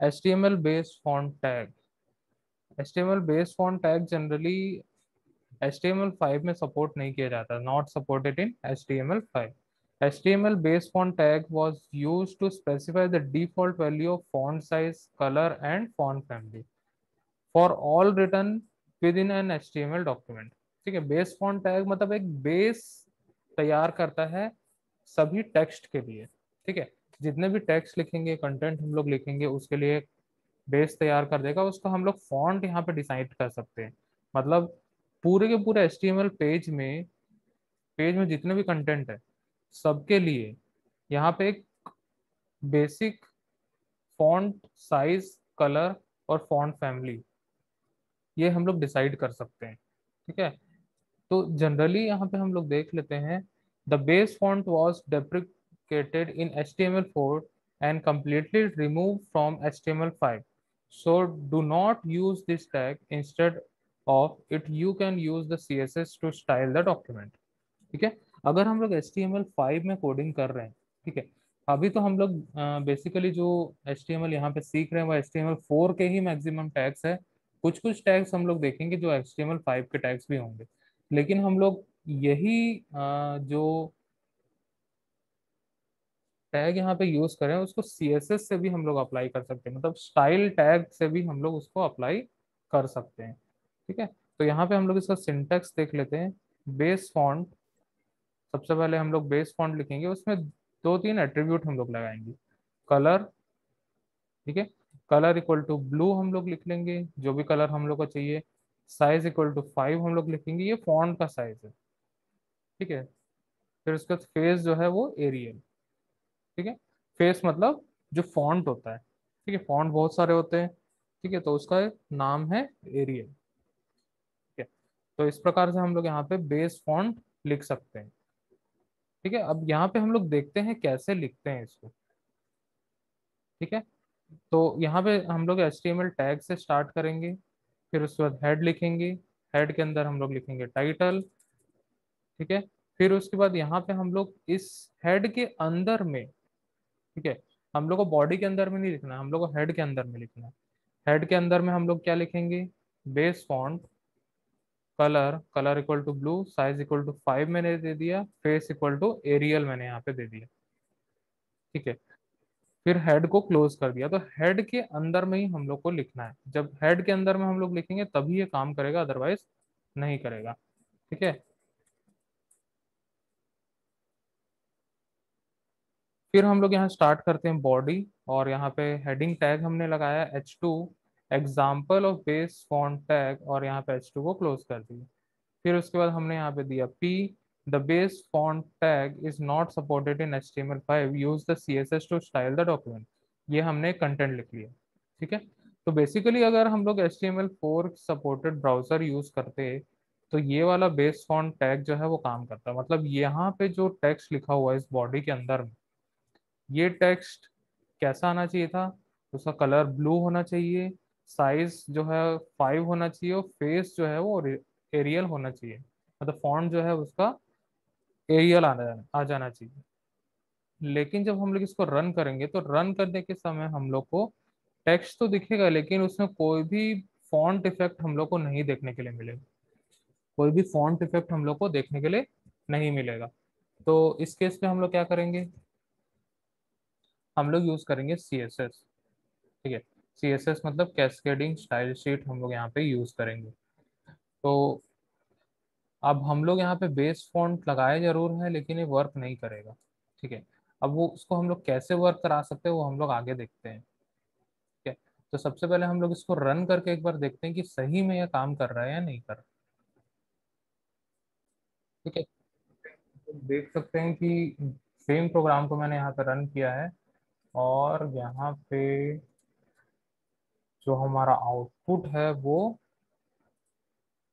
HTML based font tag HTML based font tag generally HTML5 में support नहीं किया जाता not supported in HTML5 HTML based font tag was used to specify the default value of font size color and font family for all written within an HTML document ठीक है base font tag मतलब एक base तैयार करता है सभी text के लिए ठीक है जितने भी टेक्स्ट लिखेंगे कंटेंट हम लोग लिखेंगे, उसके लिए बेस तैयार कर देगा, उसको हम लोग फॉन्ट यहाँ पे डिसाइड कर सकते हैं। मतलब पूरे के पूरे एच पेज में पेज में जितने भी कंटेंट है, सबके लिए यहाँ पे एक बेसिक फॉन्ट साइज़ कलर और फॉन्ट फैमिली ये हम लोग डिसाइड कर सकते हैं, ठीक है? तो जनरली यहाँ पे हम लोग देख लेते हैं the base font was deprecated completely remove from H T M L five so, do not use this tag. Instead of it, you can use the css to style the document. ठीक है? अगर हम लोग H T M L five में coding कर रहे हैं, ठीक है? अभी तो हम लोग बेसिकली जो एच टी एम एल यहाँ पे सीख रहे हैं, वो H T M L four के ही मैक्सिमम टैग्स है। कुछ कुछ टैग्स हम लोग देखेंगे जो H T M L five के टैग्स भी होंगे। लेकिन हम लोग यही जो टैग यहाँ पे यूज़ करें, उसको सीएसएस से भी हम लोग अप्लाई कर सकते हैं मतलब स्टाइल टैग से भी हम लोग उसको अप्लाई कर सकते हैं, ठीक है? तो यहाँ पे हम लोग इसका सिंटेक्स देख लेते हैं, बेस फॉन्ट, सबसे पहले हम लोग बेस फॉन्ट लिखेंगे, उसमें दो तीन एट्रीब्यूट हम लोग लगाएँगे, कलर, ठीक है? कलर इक्वल टू ब्लू हम लोग लिख लेंगे, जो भी कलर हम लोग को चाहिए, साइज़ इक्वल टू फाइव हम लोग लिखेंगे, ये फॉन्ट का साइज़ है, ठीक है? फिर उसके फेस जो है वो एरियल ठीक है? फेस मतलब जो फॉन्ट होता है, ठीक है? फॉन्ट बहुत सारे होते हैं, ठीक है? तो उसका नाम है एरियल ठीक है? तो इस प्रकार से हम लोग यहाँ पे बेस फॉन्ट लिख सकते हैं, ठीक है? अब यहाँ पे हम लोग देखते हैं कैसे लिखते हैं इसको, ठीक है? तो यहाँ पे हम लोग एच टैग से स्टार्ट करेंगे, फिर उसके बाद हेड लिखेंगे हेड के अंदर हम लोग लिखेंगे टाइटल ठीक है? फिर उसके बाद यहाँ पे हम लोग इस हेड के अंदर में ठीक है? हम लोग को बॉडी के अंदर में नहीं लिखना, हम लोग को हेड के अंदर में लिखना हेड के अंदर में हम लोग क्या लिखेंगे? Base font colour colour equal to blue size equal to five मैंने दे दिया फेस इक्वल टू एरियल मैंने यहाँ पे दे दिया। ठीक है? फिर हेड को क्लोज कर दिया। तो हेड के अंदर में ही हम लोग को लिखना है। जब हेड के अंदर में हम लोग लिखेंगे, तभी ये काम करेगा अदरवाइज़ नहीं करेगा। ठीक है? फिर हम लोग यहाँ स्टार्ट करते हैं बॉडी और यहाँ पे हेडिंग टैग हमने लगाया H two example of base font tag और यहाँ पे एच टू को क्लोज कर दिया। फिर उसके बाद हमने यहाँ पे दिया P the base font tag is not supported in H T M L five use the C S S to style the document ये हमने कंटेंट लिख लिया, ठीक है? तो बेसिकली अगर हम लोग H T M L four supported browser use करते तो ये वाला बेस फॉन्ट टैग जो है वो काम करता। है मतलब यहाँ पे जो टेक्स्ट लिखा हुआ है इस बॉडी के अंदर में ये टेक्स्ट कैसा आना चाहिए था? उसका कलर ब्लू होना चाहिए, साइज़ जो है फाइव होना चाहिए और फेस जो है वो एरियल होना चाहिए। मतलब फॉन्ट जो है उसका एरियल आ जाना आ जाना चाहिए। लेकिन जब हम लोग इसको रन करेंगे तो रन करने के समय हम लोग को टेक्स्ट तो दिखेगा, लेकिन उसमें कोई भी फॉन्ट इफ़ेक्ट हम लोग को नहीं देखने के लिए मिलेगा। कोई भी फॉन्ट इफ़ेक्ट हम लोग को देखने के लिए नहीं मिलेगा। तो इस केस में हम लोग क्या करेंगे? हम लोग यूज़ करेंगे सी एस एस ठीक है? सी एस एस मतलब कैस्केडिंग स्टाइल शीट हम लोग यहाँ पे यूज़ करेंगे। तो अब हम लोग यहाँ पे बेस फॉन्ट लगाए ज़रूर है, लेकिन ये वर्क नहीं करेगा। ठीक है? अब वो, उसको हम लोग कैसे वर्क करा सकते हैं, वो हम लोग आगे देखते हैं। ठीक है? तो सबसे पहले हम लोग इसको रन करके एक बार देखते हैं कि सही में यह काम कर रहा है या नहीं कर रहा ठीक है? देख सकते हैं कि सेम प्रोग्राम को मैंने यहाँ पे रन किया है। और यहाँ पे जो हमारा आउटपुट है वो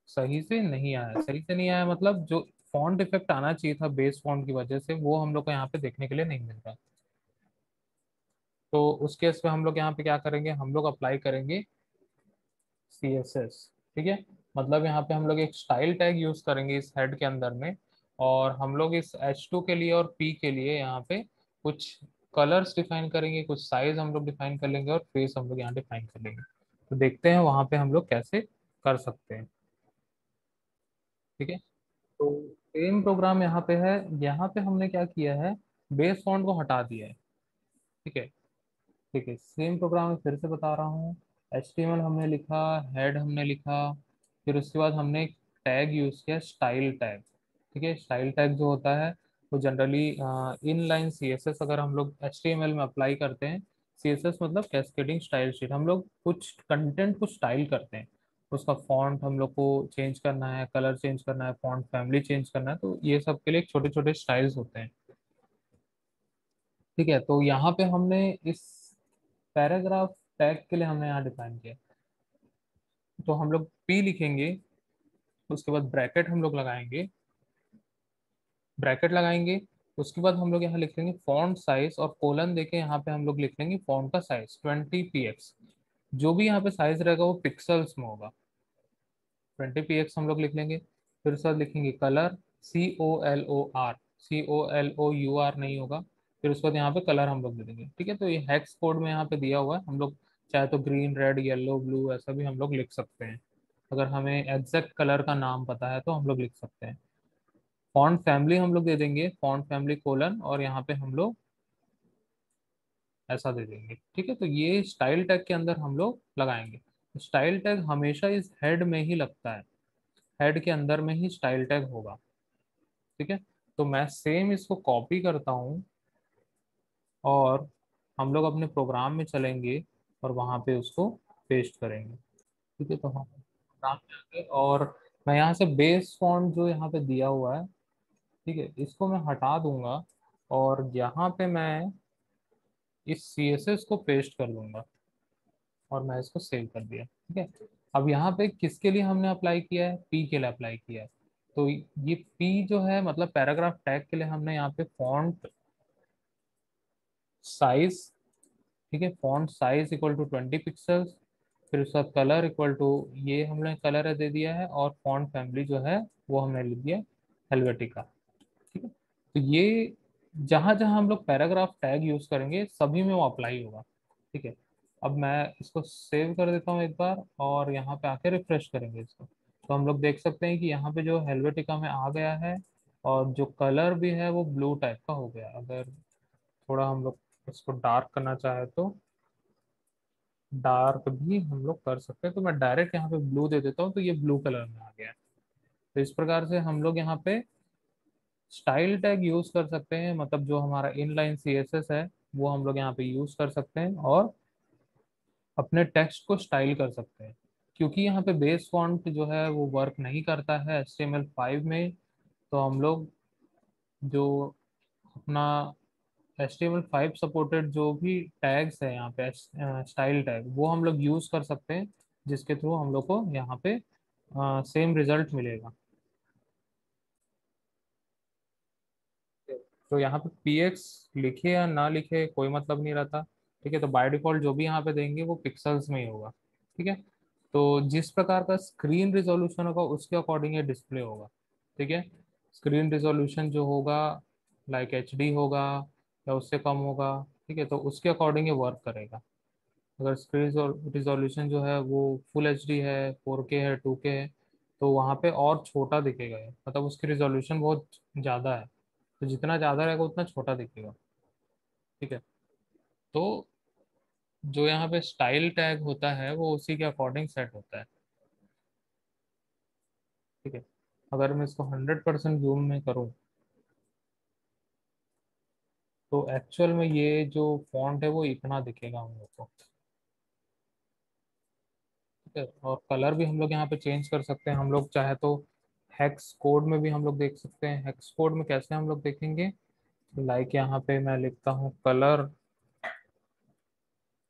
सही से नहीं आया सही से नहीं आया मतलब जो फॉन्ट इफ़ेक्ट आना चाहिए था बेस फॉन्ट की वजह से, वो हम लोग को यहाँ पे देखने के लिए नहीं मिल रहा तो उस केस में हम लोग यहाँ पे क्या करेंगे? हम लोग अप्लाई करेंगे सी एस एस ठीक है? मतलब यहाँ पे हम लोग एक स्टाइल टैग यूज़ करेंगे इस हेड के अंदर में और हम लोग इस एच टू के लिए और पी के लिए यहाँ पे कुछ कलर्स डिफाइन करेंगे, कुछ साइज़ हम लोग डिफाइन कर लेंगे और फेस हम लोग यहाँ डिफाइन कर लेंगे। तो देखते हैं वहाँ पे हम लोग कैसे कर सकते हैं। ठीक है? तो सेम प्रोग्राम यहाँ पे है। यहाँ पे हमने क्या किया है? बेस फॉन्ट को हटा दिया है। ठीक है? ठीक है सेम प्रोग्राम में फिर से बता रहा हूँ। एच हमने लिखा हेड हमने लिखा, फिर उसके बाद हमने टैग यूज़ किया स्टाइल टैग ठीक है? स्टाइल टैग जो होता है वो जनरली इन लाइन सी अगर हम लोग एच में अप्लाई करते हैं सीएसएस मतलब कैस्केडिंग स्टाइल शीट हम लोग कुछ कंटेंट को स्टाइल करते हैं। उसका फॉन्ट हम लोग को चेंज करना है कलर चेंज करना है फॉन्ट फैमिली चेंज करना है तो ये सब के लिए छोटे छोटे स्टाइल्स होते हैं। ठीक है तो यहाँ पे हमने इस पैराग्राफ टैग के लिए हमने यहाँ डिफाइन किया। तो हम लोग पी लिखेंगे, उसके बाद ब्रैकेट हम लोग लगाएँगे। ब्रैकेट लगाएँगे, उसके बाद हम लोग यहाँ लिख लेंगे फॉन्ट साइज़ और कोलन देके यहाँ पे हम लोग लिख लेंगे फॉन्ट का साइज़ ट्वेंटी पी जो भी यहाँ पे साइज़ रहेगा वो पिक्सल्स में होगा। ट्वेंटी पी हम लोग लिख लेंगे, फिर उसके बाद लिखेंगे colour C O L O R C O L O U R नहीं होगा। फिर उसके बाद यहाँ पे कलर हम लोग दे देंगे, ठीक है? तो ये हैक्स कोड में यहाँ पे दिया हुआ है, हम लोग चाहे तो ग्रीन रेड येलो ब्लू ऐसा भी हम लोग लिख सकते हैं। अगर हमें एग्जैक्ट कलर का नाम पता है तो हम लोग लिख सकते हैं। फॉन्ट फैमिली हम लोग दे देंगे फॉन्ट फैमिली कोलन और यहाँ पे हम लोग ऐसा दे देंगे, ठीक है? तो ये स्टाइल टैग के अंदर हम लोग लगाएँगे। स्टाइल टैग हमेशा इस हेड में ही लगता है। हेड के अंदर में ही स्टाइल टैग होगा, ठीक है? तो मैं सेम इसको कॉपी करता हूँ और हम लोग अपने प्रोग्राम में चलेंगे और वहाँ पे उसको पेस्ट करेंगे, ठीक है? तो हम प्रोग्राम में आके और मैं यहाँ से बेस फॉन्ट जो यहाँ पे दिया हुआ है ठीक है, इसको मैं हटा दूँगा और यहाँ पे मैं इस सी एस एस को पेस्ट कर दूँगा और मैं इसको सेव कर दिया, ठीक है? अब यहाँ पे किसके लिए हमने अप्लाई किया है? पी के लिए अप्लाई किया है। तो ये पी जो है मतलब पैराग्राफ टैग के लिए हमने यहाँ पे फॉन्ट साइज़ ठीक है? Font size equal to twenty pixels फिर उसका कलर इक्वल टू ये हमने कलर दे दिया है और फॉन्ट फैमिली जो है, वो हमने लिख दिया हेलवेटिका तो ये जहाँ जहाँ हम लोग पैराग्राफ टैग यूज़ करेंगे, सभी में वो अप्लाई होगा, ठीक है? अब मैं इसको सेव कर देता हूँ एक बार और यहाँ पे आके रिफ्रेश करेंगे इसको। तो हम लोग देख सकते हैं कि यहाँ पे जो हेलवेटिका में आ गया है और जो कलर भी है वो ब्लू टाइप का हो गया। अगर थोड़ा हम लोग इसको डार्क करना चाहे तो डार्क भी हम लोग कर सकते हैं। तो मैं डायरेक्ट यहाँ पे ब्लू दे देता हूँ तो ये ब्लू कलर में आ गया तो इस प्रकार से हम लोग यहाँ पे स्टाइल टैग यूज़ कर सकते हैं मतलब जो हमारा इनलाइन सीएसएस है, वो हम लोग यहाँ पे यूज़ कर सकते हैं और अपने टेक्स्ट को स्टाइल कर सकते हैं। क्योंकि यहाँ पे बेस फॉन्ट जो है, वो वर्क नहीं करता है एच फाइव में तो हम लोग जो अपना एच टी सपोर्टेड जो भी टैग्स है यहाँ पे स्टाइल टैग वो हम लोग यूज़ कर सकते हैं, जिसके थ्रू हम लोग को यहाँ पे सेम रिज़ल्ट मिलेगा। तो यहाँ पे पी एक्स लिखे या ना लिखे कोई मतलब नहीं रहता, ठीक है? तो बाय डिफ़ॉल्ट जो भी यहाँ पे देंगे वो पिक्सल्स में ही होगा, ठीक है? तो जिस प्रकार का स्क्रीन रिजोल्यूशन होगा उसके अकॉर्डिंग ये डिस्प्ले होगा, ठीक है? स्क्रीन रिजोल्यूशन जो होगा लाइक एचडी होगा या उससे कम होगा, ठीक है? तो उसके अकॉर्डिंग ये वर्क करेगा। अगर स्क्रीन रिजोल्यूशन जो है वो फुल एचडी है फोर है टू है तो वहाँ पे और छोटा दिखेगा मतलब उसकी रिजोल्यूशन बहुत ज़्यादा है। तो जितना ज़्यादा रहेगा उतना छोटा दिखेगा। ठीक है? तो जो यहाँ पे स्टाइल टैग होता है, वो उसी के अकॉर्डिंग सेट होता है। ठीक है? अगर मैं इसको हंड्रेड परसेंट जूम में करूँ तो एक्चुअल में ये जो फॉन्ट है, वो इतना दिखेगा हम लोग को। ठीक है? और कलर भी हम लोग यहाँ पे चेंज कर सकते हैं। हम लोग चाहे तो हेक्स कोड में भी हम लोग देख सकते हैं। हेक्स कोड में कैसे हम लोग देखेंगे? लाइक like यहाँ पे मैं लिखता हूँ कलर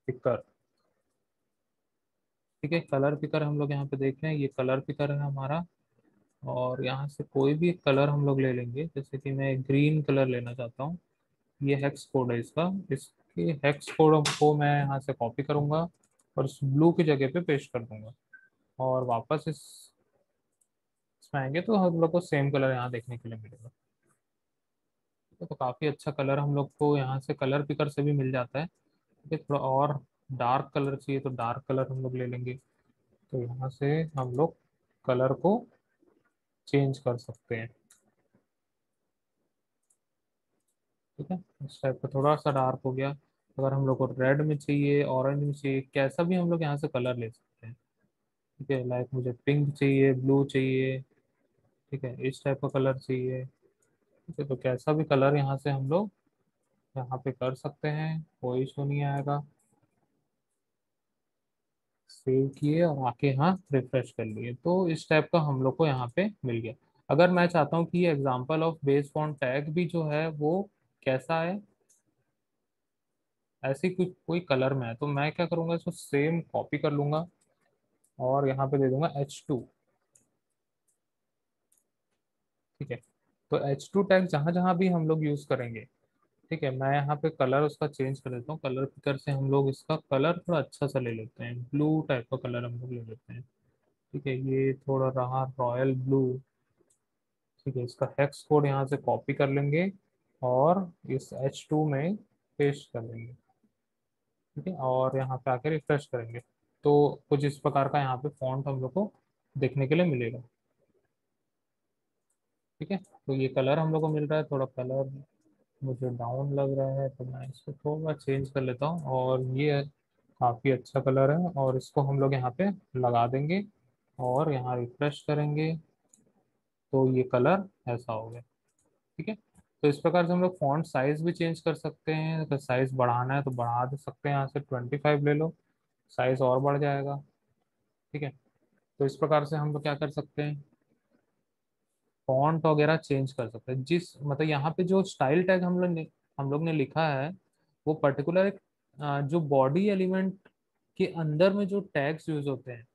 पिकर ठीक है कलर पिकर हम लोग यहाँ पे देख रहे हैं। ये कलर पिकर है हमारा। और यहाँ से कोई भी कलर हम लोग ले लेंगे। जैसे कि मैं ग्रीन कलर लेना चाहता हूँ। ये हेक्स कोड है इसका। इसके हेक्स कोड को मैं यहाँ से कॉपी करूँगा और इस ब्लू की जगह पे पेस्ट कर दूँगा। और वापस इस इसमें आएँगे तो हम लोग को सेम कलर यहाँ देखने के लिए मिलेगा। तो काफ़ी अच्छा कलर हम लोग को यहाँ से कलर पिकर से भी मिल जाता है। ठीक थोड़ा और डार्क कलर चाहिए तो डार्क कलर हम लोग ले लेंगे। तो यहाँ से हम लोग कलर को चेंज कर सकते हैं। ठीक है? इस टाइप का थोड़ा सा डार्क हो गया। अगर हम लोग को रेड में चाहिए ऑरेंज में चाहिए, कैसा भी हम लोग यहाँ से कलर ले सकते हैं। ठीक है? लाइक मुझे पिंक चाहिए ब्लू चाहिए। ठीक है, इस टाइप का कलर चाहिए। ठीक है तो कैसा भी कलर यहाँ से हम लोग यहाँ पे कर सकते हैं, कोई इशू नहीं आएगा। सेव किए और आके यहाँ रिफ्रेश कर लिए। तो इस टाइप का हम लोग को यहाँ पे मिल गया। अगर मैं चाहता हूँ कि ये example of base font tag भी जो है, वो कैसा है? ऐसी कोई कोई कलर में है तो मैं क्या करूँगा, इसको सेम कॉपी कर लूँगा और यहाँ पे दे दूँगा एच टू ठीक है? तो एच टू टैग जहाँ जहाँ भी हम लोग यूज़ करेंगे, ठीक है? मैं यहाँ पे कलर उसका चेंज कर देता हूँ। कलर पिकर से हम लोग इसका कलर थोड़ा अच्छा सा ले लेते हैं। ब्लू टाइप का कलर हम लोग ले लेते हैं। ठीक है? ये थोड़ा रहा रॉयल ब्लू ठीक है? इसका हेक्स कोड यहाँ से कॉपी कर लेंगे और इस एच टू में पेस्ट कर लेंगे। ठीक है? और यहाँ पे आकर रिफ्रेश करेंगे। तो कुछ इस प्रकार का यहाँ पे फॉन्ट हम लोग को देखने के लिए मिलेगा। ठीक है? तो ये कलर हम लोग को मिल रहा है, थोड़ा कलर मुझे डाउन लग रहा है तो मैं इसको थोड़ा चेंज कर लेता हूँ और ये काफ़ी अच्छा कलर है और इसको हम लोग यहाँ पे लगा देंगे और यहाँ रिफ्रेश करेंगे तो ये कलर ऐसा हो गया। ठीक है? तो इस प्रकार से हम लोग फॉन्ट साइज़ भी चेंज कर सकते हैं, अगर साइज़ बढ़ाना है तो बढ़ा दे सकते हैं, यहाँ से ट्वेंटी फाइव ले लो साइज़ और बढ़ जाएगा। ठीक है? तो इस प्रकार से हम लोग क्या कर सकते हैं? फॉन्ट वगैरह चेंज कर सकते हैं। जिस मतलब यहाँ पे जो स्टाइल टैग हम लोग हम लोग ने लिखा है, वो पर्टिकुलर एक जो बॉडी एलिमेंट के अंदर में जो टैग्स यूज़ होते हैं,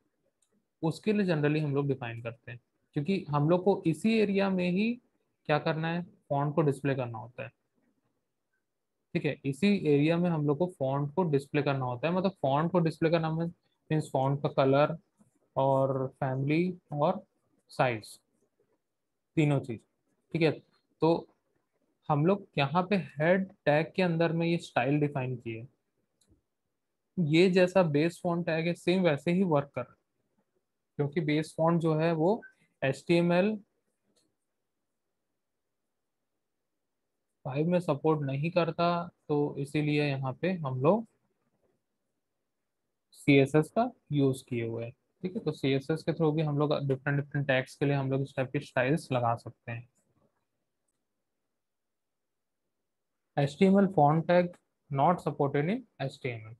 उसके लिए जनरली हम लोग डिफाइन करते हैं। क्योंकि हम लोग को इसी एरिया में ही क्या करना है? फॉन्ट को डिस्प्ले करना होता है। ठीक है? इसी एरिया में हम लोग को फॉन्ट को डिस्प्ले करना होता है। मतलब फॉन्ट को डिस्प्ले करना मीन्स फॉन्ट का कलर और फैमिली और साइज़ तीनों चीज़, ठीक है? तो हम लोग यहाँ पे हेड टैग के अंदर में ये स्टाइल डिफाइन किए ये जैसा बेस फॉन्ट टैग है सेम वैसे ही वर्क कर क्योंकि बेस फॉन्ट जो है वो H T M L five में सपोर्ट नहीं करता तो इसीलिए यहाँ पे हम लोग सी एस एस का यूज़ किए हुए हैं। ठीक है तो सीएसएस के थ्रू भी हम लोग डिफरेंट डिफरेंट टैक्स के लिए हम लोग इस टाइप के स्टाइल्स लगा सकते हैं। H T M L font tag not supported in H T M L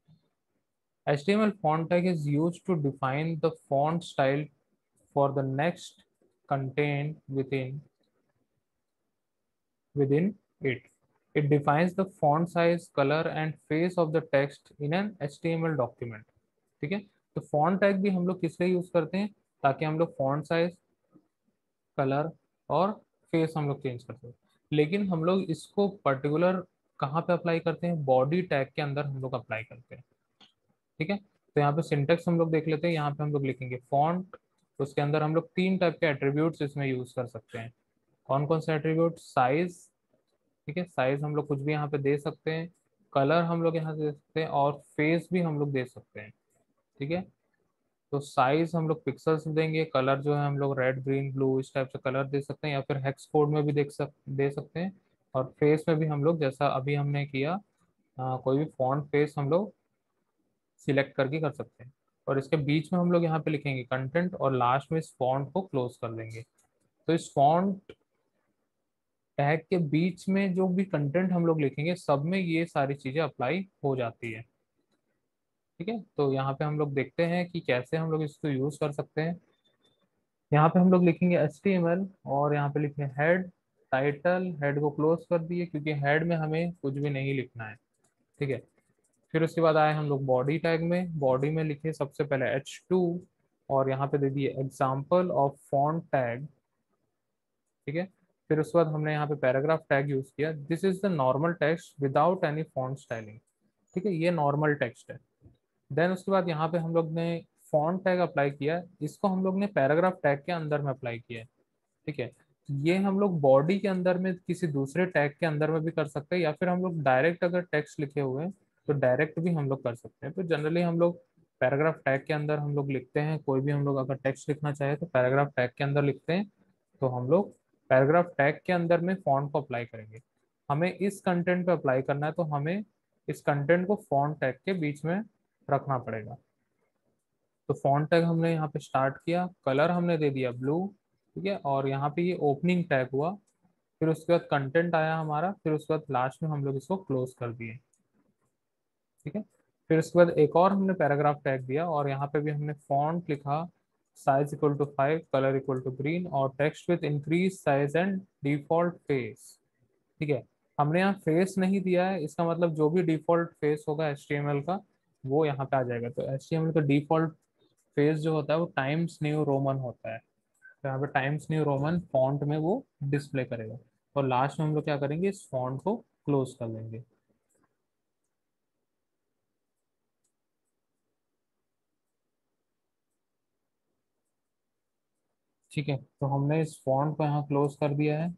H T M L font tag is used to define the font style for the next content within within it it defines the font size colour and face of the text in an H T M L document ठीक है तो font tag भी हम लोग किस लिए use करते हैं ताकि हम लोग फॉन्ट साइज़ कलर और फेस हम लोग चेंज कर सकते लेकिन हम लोग इसको पर्टिकुलर कहाँ पे अप्लाई करते हैं बॉडी टैग के अंदर हम लोग अप्लाई करते हैं ठीक है तो यहाँ पे सिंटेक्स हम लोग देख लेते हैं यहाँ पे हम लोग लिखेंगे फॉन्ट तो उसके अंदर हम लोग तीन टाइप के एट्रीब्यूट्स इसमें यूज़ कर सकते हैं कौन कौन से एट्रीब्यूट साइज़ ठीक है साइज़ हम लोग कुछ भी यहाँ पे दे सकते हैं कलर हम लोग यहाँ से दे सकते हैं और फेस भी हम लोग दे सकते हैं ठीक है? तो साइज़ हम लोग पिक्सल्स देंगे कलर जो है हम लोग रेड ग्रीन ब्लू इस टाइप से कलर दे सकते हैं या फिर हेक्स कोड में भी देख सक दे सकते हैं। और फेस में भी हम लोग जैसा अभी हमने किया आ, कोई भी फॉन्ट फेस हम लोग सिलेक्ट करके कर सकते हैं। और इसके बीच में हम लोग यहाँ पे लिखेंगे कंटेंट और लास्ट में इस फॉन्ट को क्लोज कर देंगे। तो इस फॉन्ट टैग के बीच में जो भी कंटेंट हम लोग लिखेंगे सब में ये सारी चीज़ें अप्लाई हो जाती है। ठीक है? तो यहाँ पे हम लोग देखते हैं कि कैसे हम लोग इसको यूज़ कर सकते हैं। यहाँ पे हम लोग लिखेंगे एच और यहाँ पे लिखें हेड टाइटल हेड को क्लोज कर दिए क्योंकि हेड में हमें कुछ भी नहीं लिखना है। ठीक है? फिर उसके बाद आए हम लोग बॉडी टैग में। बॉडी में लिखे सबसे पहले एच टू और यहाँ पे दे दिए एग्ज़ाम्पल ऑफ़ फॉन्ट टैग ठीक है? फिर उसके बाद हमने यहाँ पे पैराग्राफ टैग यूज़ किया। This is the normal text without any font styling ठीक है? ये नॉर्मल टेक्स्ट है। देन उसके बाद यहाँ पे हम लोग ने फॉन्ट टैग अप्लाई किया है इसको हम लोग ने पैराग्राफ टैग के अंदर में अप्लाई किया है, ठीक है? ये हम लोग बॉडी के अंदर में किसी दूसरे टैग के अंदर में भी कर सकते हैं या फिर हम लोग डायरेक्ट अगर टेक्स्ट लिखे हुए हैं तो डायरेक्ट भी हम लोग कर सकते हैं। तो जनरली हम लोग पैराग्राफ टैग के अंदर हम लोग लिखते हैं, कोई भी हम लोग अगर टेक्स्ट लिखना चाहे तो पैराग्राफ टैग के अंदर लिखते हैं तो हम लोग पैराग्राफ टैग के अंदर में फॉन्ट को अप्लाई करेंगे। हमें इस कंटेंट पे अप्लाई करना है तो हमें इस कंटेंट को फॉन्ट टैग के बीच में रखना पड़ेगा। तो फॉन्ट टैग हमने यहाँ पे स्टार्ट किया कलर हमने दे दिया ब्लू ठीक है? और यहाँ पे ये ओपनिंग टैग हुआ, फिर उसके बाद कंटेंट आया हमारा, फिर उसके बाद लास्ट में हम लोग इसको क्लोज कर दिए, ठीक है? फिर उसके बाद एक और हमने पैराग्राफ टैग दिया और यहाँ पे भी हमने फॉन्ट लिखा size equal to five colour equal to green और text with increase size and default face ठीक है? हमने यहाँ फेस नहीं दिया है, इसका मतलब जो भी डिफ़ॉल्ट फेस होगा एचटीएमएल का वो यहाँ पे आ जाएगा। तो एच का डिफ़ॉल्ट फेस जो होता है वो टाइम्स न्यू रोमन होता है। तो यहाँ पे टाइम्स न्यू रोमन फॉन्ट में वो डिस्प्ले करेगा। और लास्ट में हम लोग क्या करेंगे? इस फॉन्ट को क्लोज कर लेंगे। ठीक है तो हमने इस फॉन्ट को यहाँ क्लोज कर दिया है।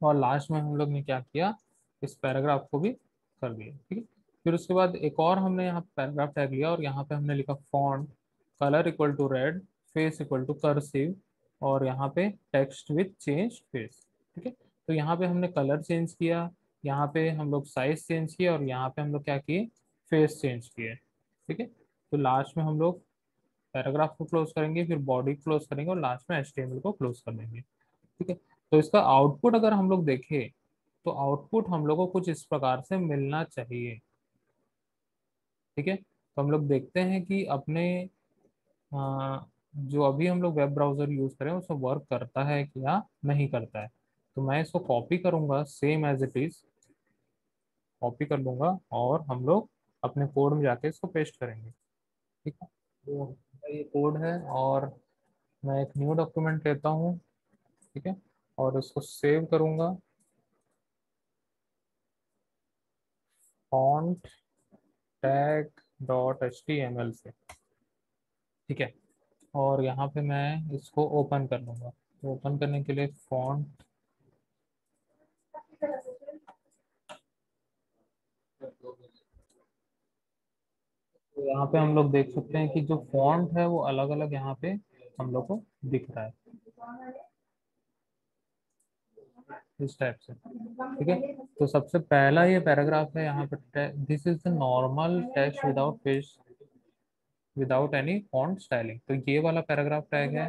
और लास्ट में हम लोग ने क्या किया? इस पैराग्राफ को भी कर दिया। ठीक है? फिर उसके बाद एक और हमने यहाँ पैराग्राफ टैग लिया और यहाँ पे हमने लिखा font colour equal to red face equal to cursive और यहाँ पे टेक्स्ट विथ चेंज फेस ठीक है? तो यहाँ पे हमने कलर चेंज किया, यहाँ पे हम लोग साइज़ चेंज किया और यहाँ पे हम लोग क्या किए? फेस चेंज किए, ठीक है? तो लास्ट में हम लोग पैराग्राफ को क्लोज करेंगे, फिर बॉडी क्लोज करेंगे और लास्ट में एच को क्लोज कर देंगे, ठीक है? तो इसका आउटपुट अगर हम लोग देखें तो आउटपुट हम लोग को कुछ इस प्रकार से मिलना चाहिए। ठीक है? तो हम लोग देखते हैं कि अपने आ, जो अभी हम लोग वेब ब्राउज़र यूज़ करें उसमें वर्क करता है या नहीं करता है। तो मैं इसको कॉपी करूँगा same as it is copy कर लूँगा और हम लोग अपने कोड में जाके इसको पेस्ट करेंगे। ठीक है? तो ये कोड है और मैं एक न्यू डॉक्यूमेंट लेता हूँ। ठीक है? और इसको सेव करूँगा। Font tag dot H T M L से। ठीक है? और यहाँ पे मैं इसको ओपन कर लूँगा। तो ओपन करने के लिए फॉन्ट तो यहाँ पे हम लोग देख सकते हैं कि जो फॉन्ट है वो अलग अलग यहाँ पे हम लोग को दिख रहा है। इस टाइप से, ठीक है? तो सबसे पहला ये पैराग्राफ है यहाँ पे this is the normal text without page without any font styling तो ये वाला पैराग्राफ टैग है,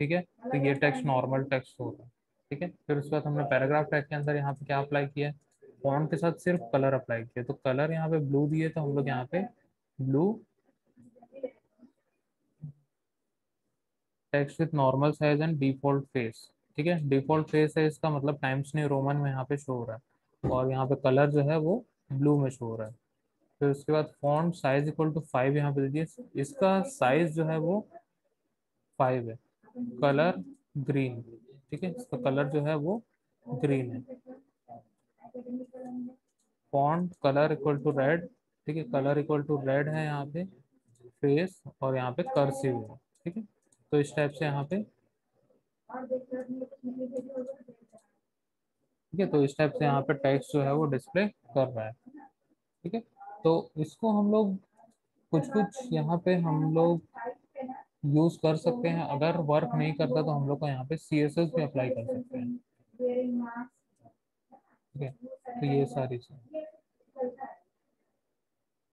ठीक है? तो ये टेक्स्ट नॉर्मल टेक्स्ट होगा ठीक है? फिर उसके बाद हमने पैराग्राफ टैग के अंदर यहाँ पे क्या अप्लाई किया है? फॉन्ट के साथ सिर्फ़ कलर अप्लाई किया तो कलर यहाँ पे ब्लू दिए तो हम लोग यहाँ पे blue text with normal size and default face ठीक है? डिफ़ॉल्ट फेस है इसका मतलब टाइम्स न्यू रोमन में यहाँ पे शो हो रहा है। और यहाँ पे कलर जो है वो ब्लू में शो हो रहा है। फिर उसके बाद font size equal to five यहाँ पे दीजिए इसका साइज़ जो है वो फाइव है। कलर ग्रीन ठीक है? इसका कलर जो है वो ग्रीन है। Font colour equal to red ठीक है? कलर इक्वल टू रेड है यहाँ पे। फेस और यहाँ पे कर्सिव है, ठीक है? तो इस टाइप से यहाँ पे ठीक है? तो इस टाइप से यहाँ पे टेक्स्ट जो है वो डिस्प्ले कर रहा है। ठीक है? तो इसको हम लोग कुछ कुछ यहाँ पे हम लोग यूज़ कर सकते हैं। अगर वर्क नहीं करता तो हम लोग को यहाँ पे सी एस एस भी अप्लाई कर सकते हैं। ठीक है? तो ये सारी चीज़।